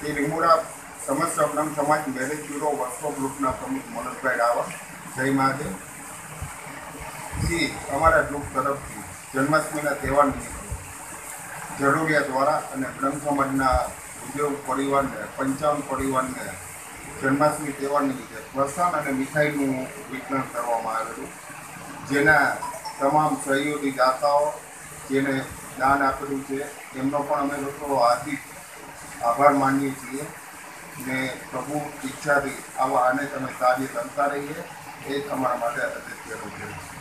તે લીંબોડા સમાજ બ્રહ્મ સમાજ મેરેજ બ્યુરો વર્કશોપ ગ્રુપના પ્રમુખ મનોજભાઈ રાવલ, જય મહાદેવ. શ્રી અમારા ગ્રુપ તરફથી જન્માષ્ટમીના તહેવાર નિમિત્તે જરૂરિયાત દ્વારા અને બ્રહ્મ સમાજના ઉદ્યોગ પરિવારને પંચાવન પરિવારને જન્માષ્ટમી તહેવાર નિમિત્તે ફરસાણ અને મીઠાઈનું વિતરણ કરવામાં આવેલું. જેના તમામ સહયોગી દાતાઓ જેને દાન આપેલું છે, એમનો પણ અમે લોકો હાર્દિક આભાર માનીએ છીએ ને પ્રભુ ઈચ્છાથી આવા આને તમે કાર્ય કરતા રહીએ એ તમારા માટે અગત્યનું છે.